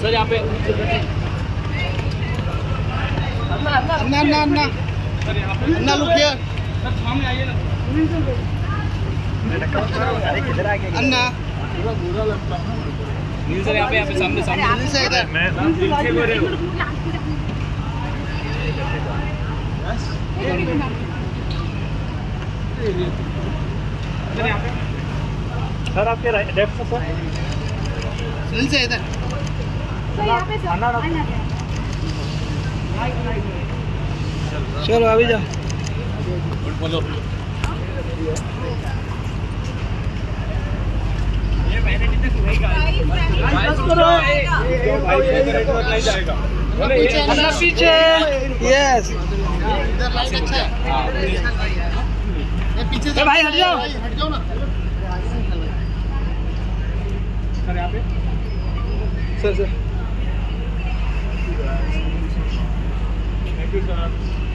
Sir यहाँ पे। Anna anna anna anna look here anna. Neel sir यहाँ पे यहाँ पे सामने सामने। से इधर। सर आपके लेफ़्ट सर? से इधर। चलो अभी जा बोलो पीछे। यस इधर लाइट अच्छा है ये पीछे भाई, हट जाओ। हट जाओ ना सर सर göz ardı.